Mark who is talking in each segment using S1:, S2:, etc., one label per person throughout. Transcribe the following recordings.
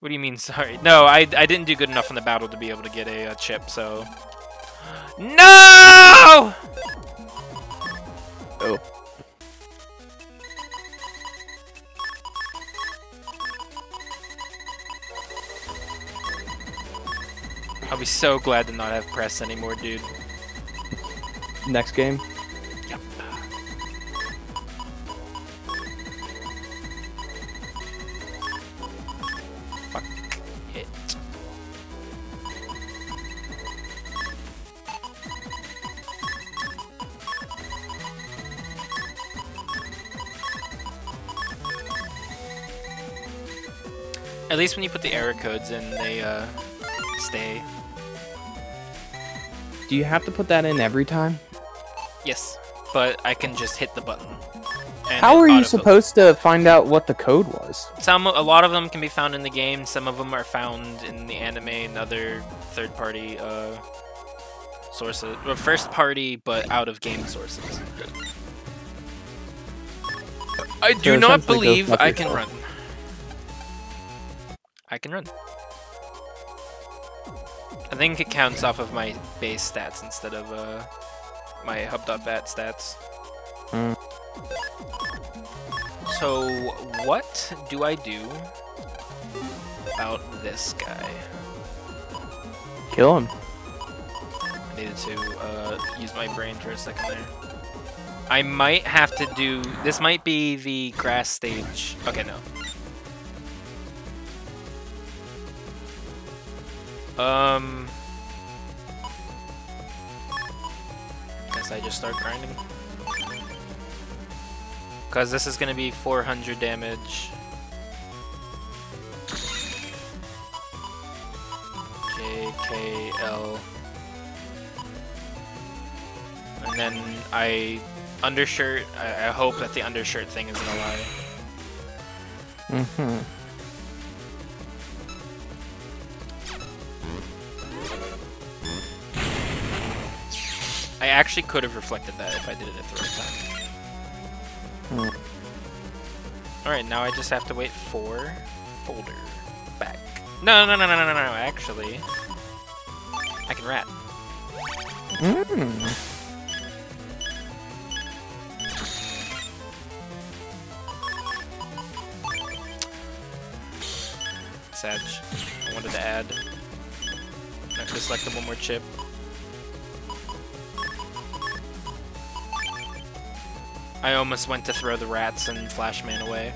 S1: What do you mean, sorry? No, I, I didn't do good enough in the battle to be able to get a, a chip, so... No!
S2: Oh.
S1: I'll be so glad to not have press anymore, dude.
S2: Next game.
S1: At least when you put the error codes in, they uh, stay.
S2: Do you have to put that in every time?
S1: Yes, but I can just hit the button.
S2: How are you supposed to find out what the code was?
S1: Some, a lot of them can be found in the game. Some of them are found in the anime and other third-party uh, sources, or first-party but out-of-game sources. I do
S2: So
S1: not believe I can run. I can run. I think it counts off of my base stats instead of uh, my hub.bat stats.
S2: Hmm.
S1: So, what do I do about this guy?
S2: Kill him.
S1: I needed to uh, use my brain for a second there. I might have to do... This might be the grass stage. Okay, no. Um... Guess I just start grinding. Because this is going to be 400 damage. J, K, L. And then I undershirt. I, I hope that the undershirt thing isn't a lie.
S2: Mm-hmm.
S1: I actually could have reflected that if I did it at the right time.
S2: Hmm.
S1: Alright, now I just have to wait for folder back. No, no, no, no, no, no, no, actually. I can rat.
S2: Mm.
S1: Sag. I wanted to add. I could have selected one more chip. I almost went to throw the rats and Flashman away.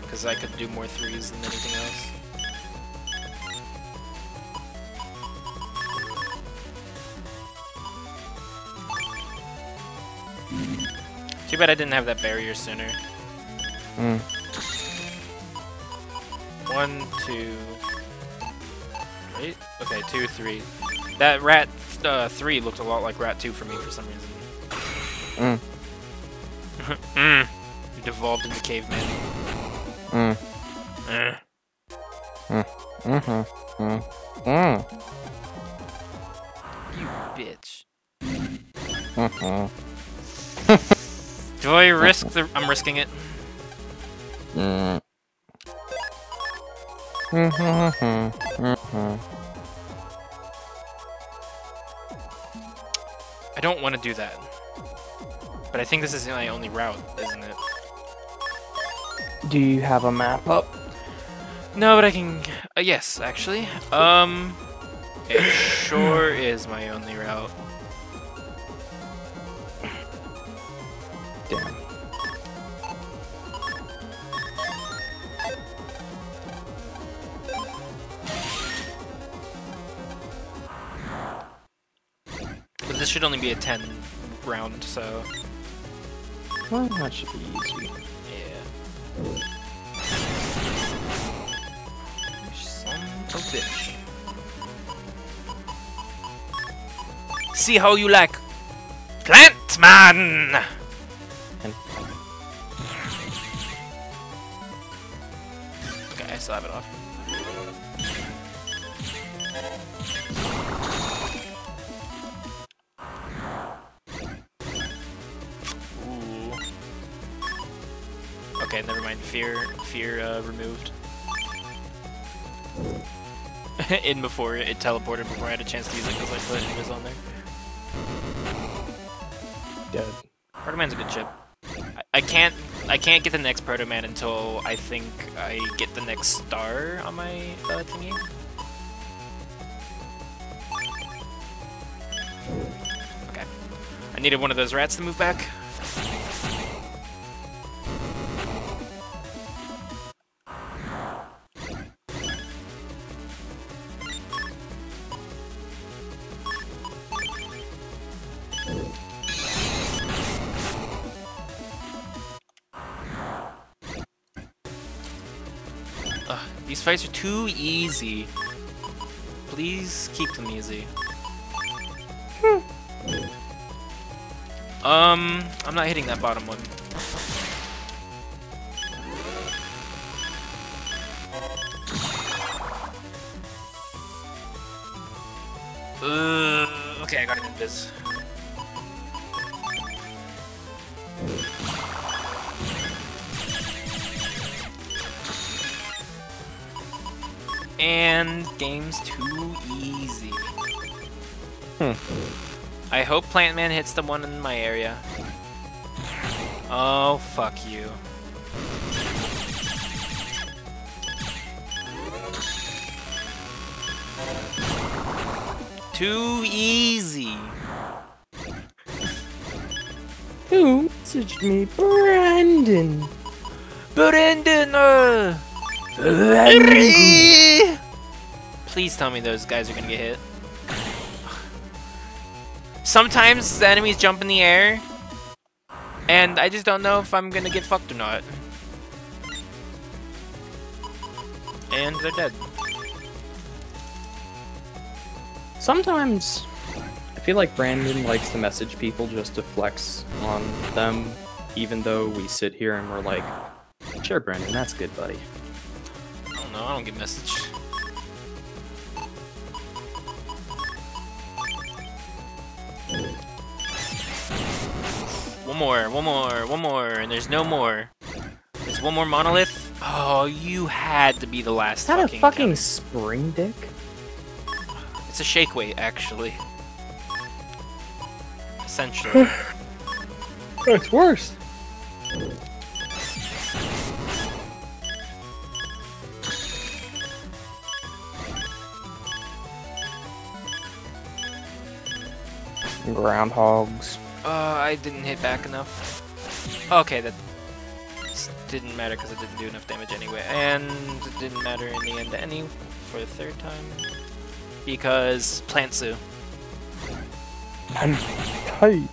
S1: Because I could do more threes than anything else. Too bad I didn't have that barrier sooner.
S2: Mm.
S1: One, two. Right? Okay, two, three. That rat uh, three looked a lot like rat two for me for some reason.
S2: Mm.
S1: mm. You devolved into caveman.
S2: Mm.
S1: Eh.
S2: Mm-hmm. Mm. Mm.
S1: You bitch.
S2: Mm-hmm.
S1: Do I risk the? I'm risking it.
S2: Mm. Mm-hmm. Mm-hmm.
S1: I don't want to do that. But I think this is my only route, isn't it?
S2: Do you have a map up?
S1: No, but I can. Uh, yes, actually. Um, it sure is my only route.
S2: Damn.
S1: But this should only be a 10 round, so
S2: Well, that should be easy.
S1: yeah. Son of a bitch. See how you like plant man. Fear, fear uh, removed. in before it teleported before I had a chance to use it because I put invis on there.
S2: Dead.
S1: Proto Man's a good chip. I, I can't I can't get the next Proto Man until I think I get the next star on my uh, thingy. Okay. I needed one of those rats to move back. Fights are too easy. Please keep them easy. Um, I'm not hitting that bottom one. Uh, okay, I got an invis. And game's too easy.
S2: Hmm.
S1: I hope Plant Man hits the one in my area. Oh, fuck you. Too easy.
S2: Who messaged me? Brandon.
S1: Brendan! uh,
S2: Brandon.
S1: Please tell me those guys are gonna get hit. Sometimes the enemies jump in the air, and I just don't know if I'm gonna get fucked or not. And they're dead.
S2: Sometimes I feel like Brandon likes to message people just to flex on them, even though we sit here and we're like, sure, Brandon, that's good, buddy.
S1: I don't know, I don't get message. One more, one more, one more, and there's no more. There's one more monolith. Oh, you had to be the last
S2: Is that a
S1: fucking
S2: fucking
S1: encounter.
S2: spring dick?
S1: It's a shake weight, actually. Essentially.
S2: It's worse. Groundhogs.
S1: Uh, I didn't hit back enough. Okay, that didn't matter because it didn't do enough damage anyway. And it didn't matter in the end any for the third time. Because Plantsu.
S2: I'm tight.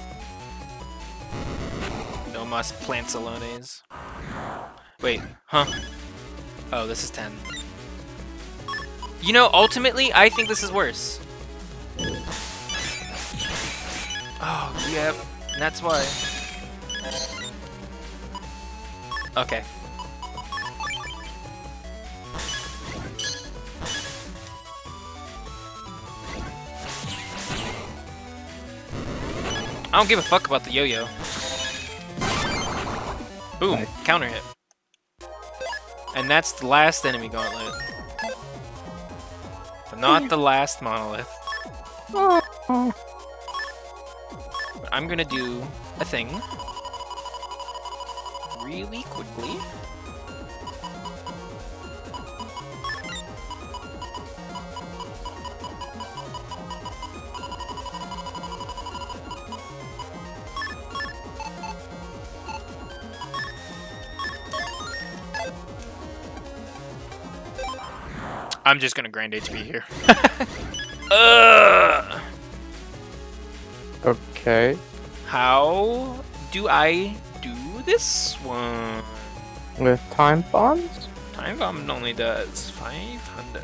S1: No mas Plantalones. Wait, huh? Oh, this is 10. You know, ultimately, I think this is worse. Oh, yep. That's why. Okay. I don't give a fuck about the yo-yo. Boom, counter hit. And that's the last enemy gauntlet. But not the last monolith.
S2: Oh.
S1: I'm gonna do a thing. Really quickly. I'm just gonna grind HP here.
S2: Okay.
S1: How do I do this one?
S2: With time bombs?
S1: Time bomb only does five hundo.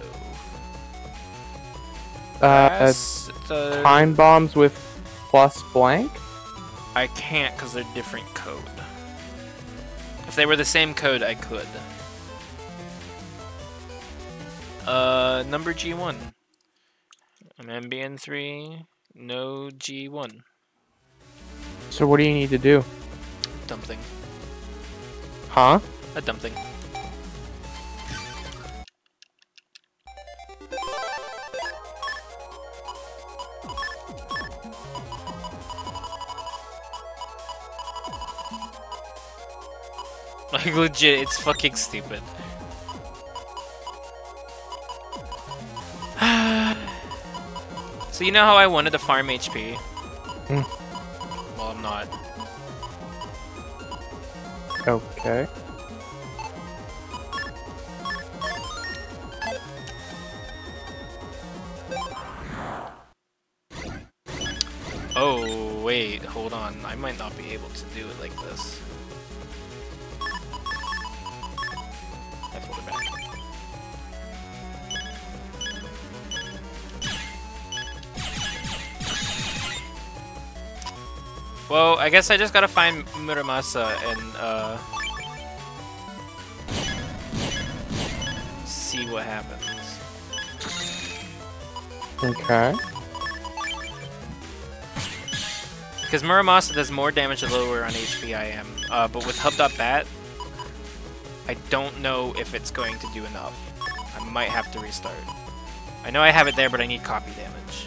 S2: Uh,
S1: the-
S2: time bombs with plus blank?
S1: I can't because they're different code. If they were the same code, I could. Uh, number G1. I'm MBN3, no G1.
S2: So what do you need to do?
S1: Dumb thing.
S2: Huh?
S1: A dumb thing. Like legit, it's fucking stupid. So you know how I wanted to farm HP?
S2: Hmm.
S1: Well, I'm not.
S2: Okay.
S1: Oh, wait, hold on. I might not be able to do it like this. Well, I guess I just gotta find Muramasa and, uh... See what happens.
S2: Okay.
S1: Because Muramasa does more damage the lower on HP I am. Uh, but with Hub.Bat, I don't know if it's going to do enough. I might have to restart. I know I have it there, but I need copy damage.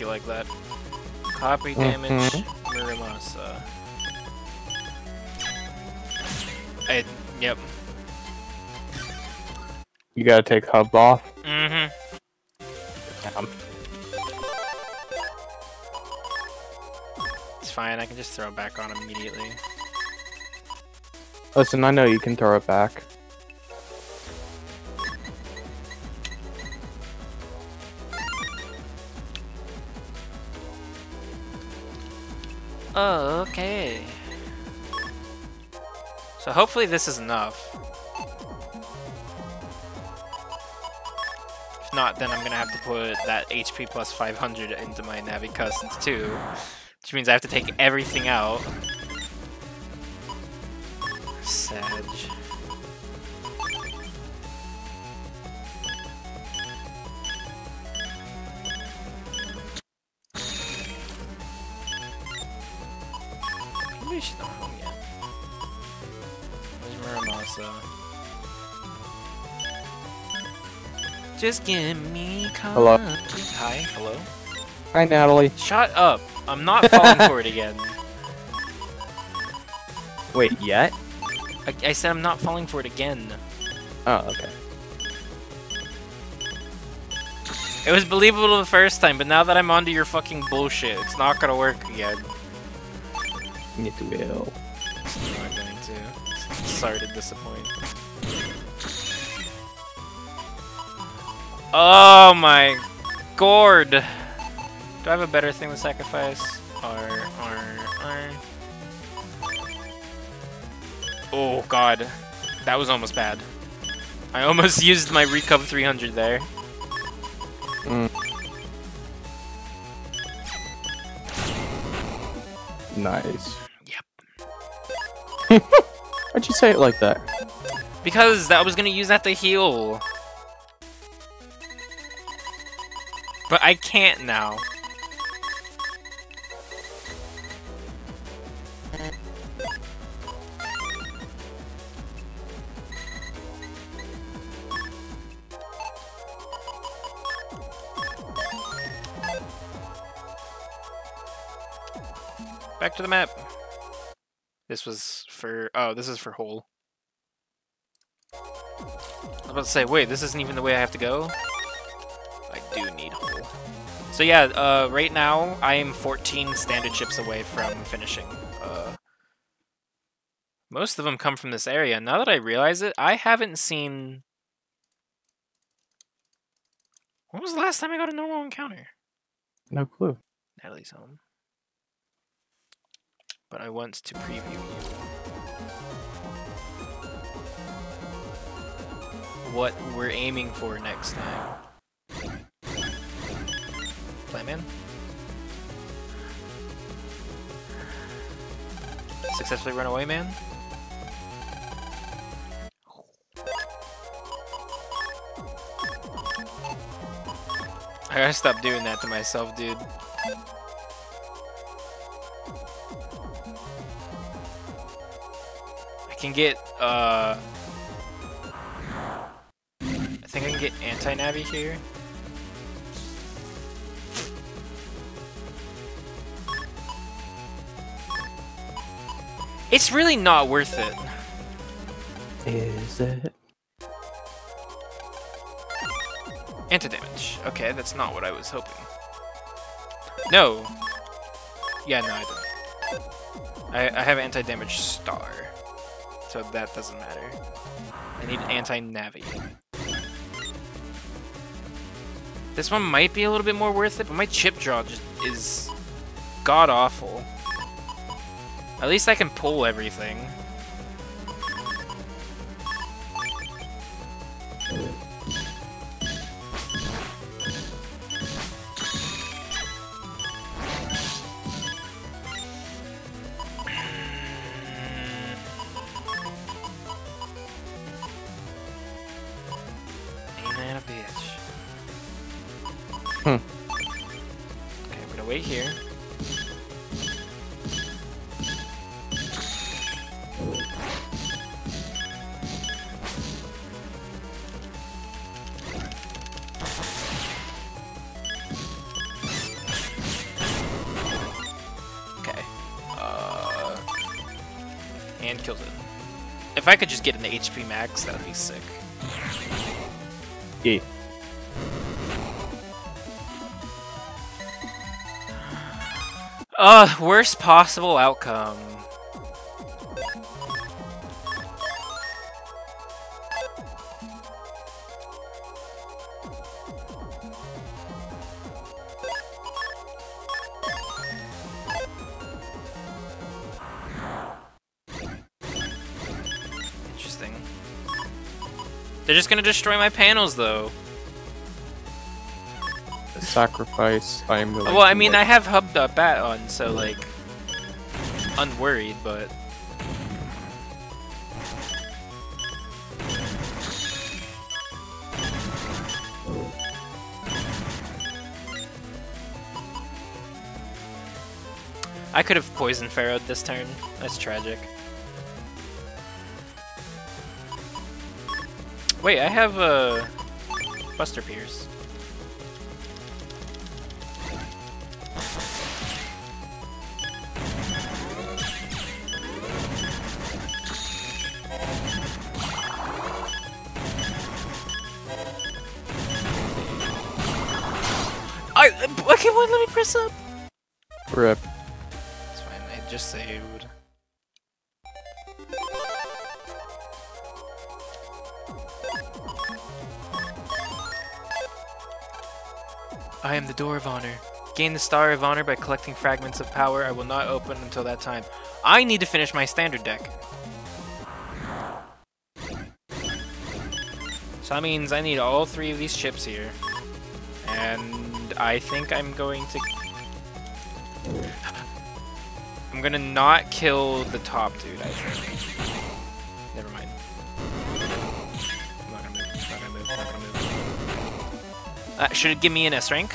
S1: Looks like that. Copy damage,
S2: Mhm.
S1: Muramasa. I, yep.
S2: You gotta take hub off.
S1: Mm-hmm.
S2: Um,
S1: It's fine, I can just throw it back on immediately.
S2: listen, I know you can throw it back.
S1: Oh, okay. So hopefully this is enough. If not, then I'm gonna have to put that HP plus 500 into my Navi Customs too. Which means I have to take everything out. Maybe she's not home yet. Where's Muramasa? Just give me
S2: Hello.
S1: Hi, hello.
S2: Hi, Natalie.
S1: Shut up! I'm not falling for it again.
S2: Wait, yet?
S1: I, I said I'm not falling for it again.
S2: Oh, okay.
S1: It was believable the first time, but now that I'm onto your fucking bullshit, it's not gonna work again.
S2: It will.
S1: I'm not going to. Sorry to disappoint. Oh my gourd! Do I have a better thing to sacrifice? R, R, R. Oh god. That was almost bad. I almost used my Recov 300 there.
S2: Mm. Nice. You say it like that?
S1: Because I was gonna use that to heal. But I can't now. Back to the map. This was for oh, this is for hole. I was about to say, wait, this isn't even the way I have to go? I do need hole. So yeah, uh, right now, I am 14 standard chips away from finishing. Uh, most of them come from this area. Now that I realize it, I haven't seen... When was the last time I got a normal encounter?
S2: No clue.
S1: Natalie's home. But I want to preview you. What we're aiming for next time. Playman? Successfully run away, man? I gotta stop doing that to myself, dude. I can get, uh... I think I can get anti-navi here. It's really not worth it.
S2: Is it?
S1: Anti-damage. Okay, that's not what I was hoping. No. Yeah, no, I don't. I, I have anti-damage star. So that doesn't matter. I need anti-navi. This one might be a little bit more worth it, but my chip draw just is god-awful. At least I can pull everything. Wait here. Okay. Uh, and kills it. If I could just get an HP max, that would be sick.
S2: Yeah.
S1: Uh, worst possible outcome. Interesting. They're just gonna destroy my panels, though.
S2: Sacrifice. I am willing.
S1: Well, I mean,
S2: make.
S1: I have Hub the Bat on, so, like, unworried, but... I could have Poison Pharaoh this turn. That's tragic. Wait, I have, uh... Buster Pierce. Okay, what? Let me press up.
S2: Rip.
S1: It's fine. I just saved. I am the Door of Honor. Gain the Star of Honor by collecting fragments of power. I will not open until that time. I need to finish my standard deck. So that means I need all three of these chips here. And I think I'm going to... I'm gonna not kill the top dude, I think. Never mind. Uh, should it give me an S rank?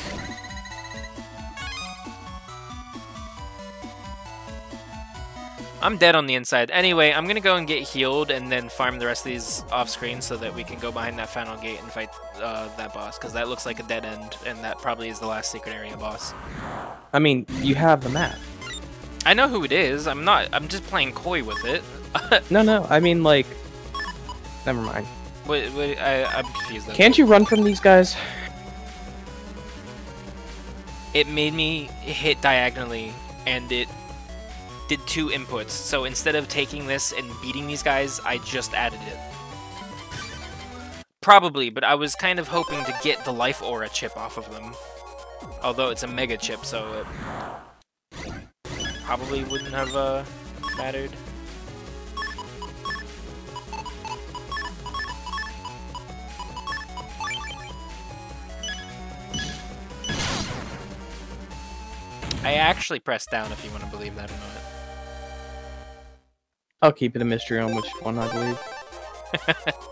S1: I'm dead on the inside. Anyway, I'm gonna go and get healed and then farm the rest of these off screen so that we can go behind that final gate and fight uh, that boss because that looks like a dead end and that probably is the last secret area boss.
S2: I mean, you have the map.
S1: I know who it is. I'm not. I'm just playing coy with it.
S2: No, no. I mean, like. Never mind.
S1: wait, wait, I, I'm confused. Though.
S2: Can't you run from these guys?
S1: It made me hit diagonally, and it did two inputs. So instead of taking this and beating these guys, I just added it. Probably, but I was kind of hoping to get the life aura chip off of them. Although it's a mega chip, so it probably wouldn't have uh, mattered. I actually pressed down if you want to believe that or not.
S2: I'll keep it a mystery on which one I believe.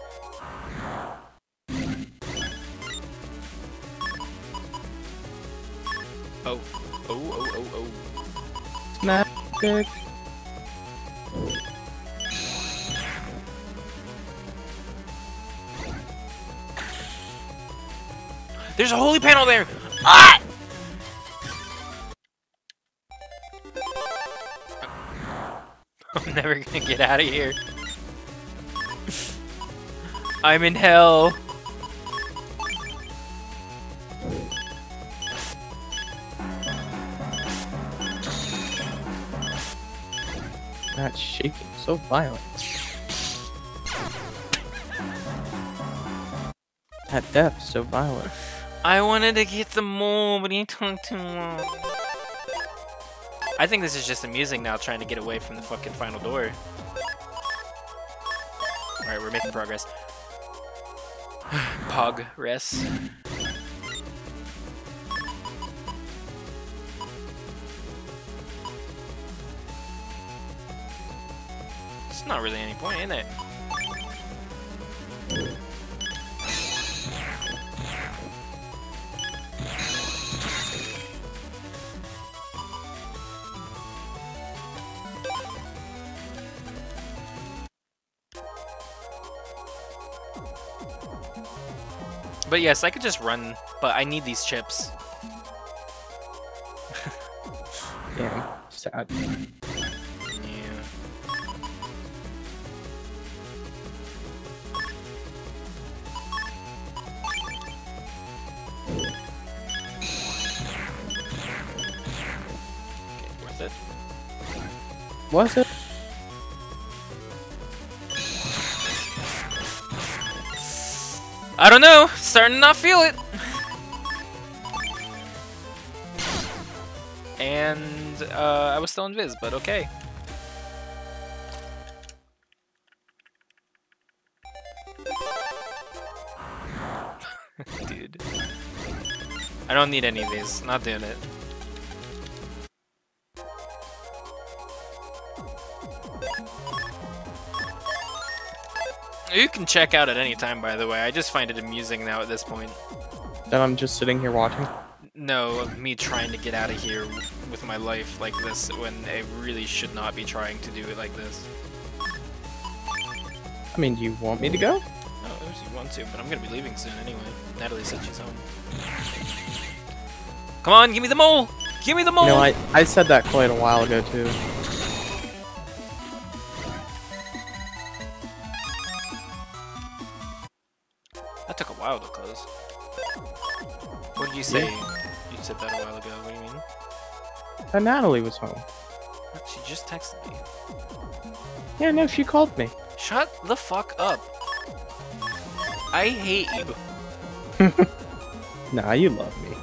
S1: Oh. Oh, oh, oh, oh.
S2: Snap kick.
S1: There's a holy panel there! Ah! Never gonna get out of here. I'm in hell.
S2: That's shaking so violent. That death so violent.
S1: I wanted to get some more, but he took too long. I think this is just amusing now, trying to get away from the fucking final door. Alright, we're making progress. Pog, rest. It's not really any point, in it? But yes, I could just run, but I need these chips.
S2: Sad.
S1: Yeah. Okay.
S2: Was it?
S1: I don't know. Starting to not feel it. And uh, I was still invis, but okay. Dude. I don't need any of these. Not doing it. You can check out at any time, by the way. I just find it amusing now at this point.
S2: Then I'm just sitting here watching.
S1: No, me trying to get out of here with my life like this when I really should not be trying to do it like this.
S2: I mean, do you want me to go?
S1: No, if you want to, but I'm gonna be leaving soon anyway. Natalie said she's home. Come on, give me the mole! Give me the mole!
S2: You know, I, I said that quite a while ago, too.
S1: Say? You said that a while ago. What do you mean?
S2: And Natalie was home.
S1: She just texted me.
S2: Yeah, no, she called me.
S1: Shut the fuck up. I hate you.
S2: Nah, you love me.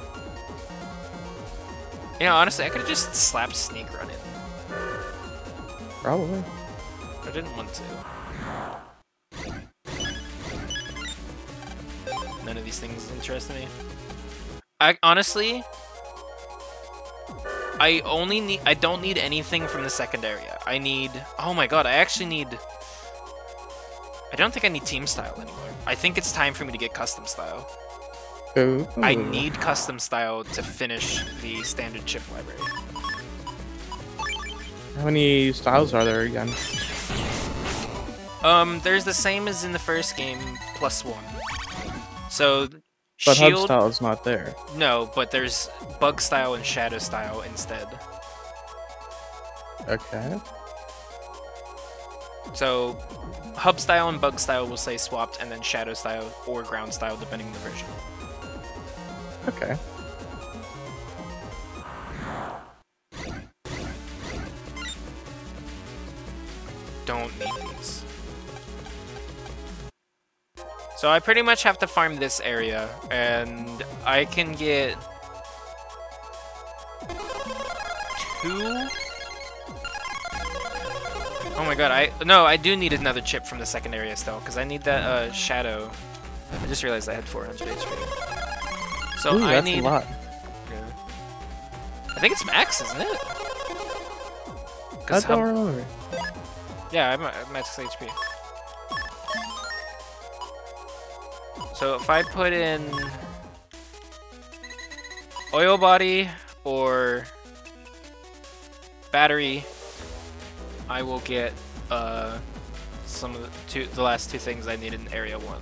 S1: You know, honestly, I could have just slapped Sneak Run in.
S2: Probably.
S1: I didn't want to. None of these things interest me. I honestly, I only need. I don't need anything from the second area. I need. Oh my god! I actually need. I don't think I need team style anymore. I think it's time for me to get custom style.
S2: Ooh.
S1: I need custom style to finish the standard chip library.
S2: How many styles are there again?
S1: Um, there's the same as in the first game plus one. So
S2: But hub style is not there.
S1: No, but there's bug style and shadow style instead.
S2: Okay.
S1: So hub style and bug style will say swapped, and then shadow style or ground style depending on the version.
S2: Okay.
S1: Don't need these. So I pretty much have to farm this area, and I can get two. Oh my god, I no, I do need another chip from the second area still, because I need that uh, shadow. I just realized I had 400 HP. So
S2: Ooh,
S1: I
S2: that's
S1: need.
S2: a lot.
S1: Yeah. I think it's max, isn't it?
S2: I don't
S1: hub-
S2: remember.
S1: yeah, I'm at max HP. So if I put in oil body, or battery, I will get uh, some of the two, the last two things I need in Area One.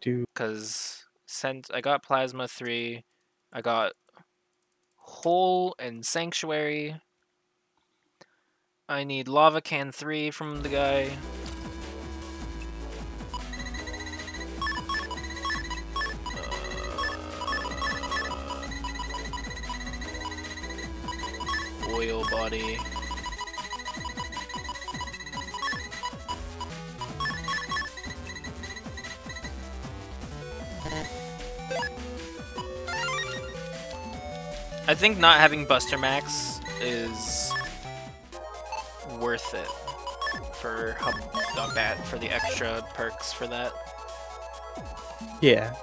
S2: Do
S1: Cause sent, I got Plasma three, I got Hole and Sanctuary. I need Lava Can three from the guy. Body. I think not having Buster Max is worth it for not bad for the extra perks for that.
S2: yeah.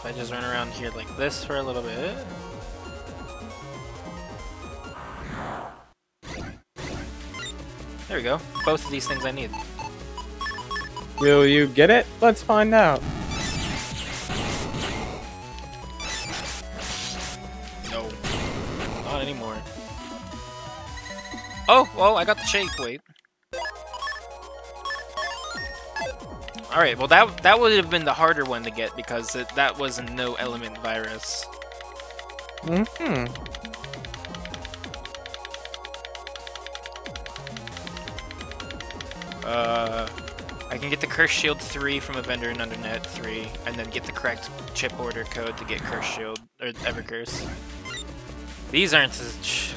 S1: If I just run around here like this for a little bit. There we go. Both of these things I need.
S2: Will you get it? Let's find out.
S1: No. Not anymore. Oh, well, I got the shake, wait. Alright, well that that would have been the harder one to get because it, that was a no element virus.
S2: hmm
S1: Uh, I can get the Curse Shield 3 from a vendor in Undernet 3, and then get the correct chip order code to get Curse Shield, or Evercurse. These aren't the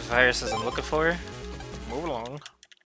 S1: viruses I'm looking for. Move along.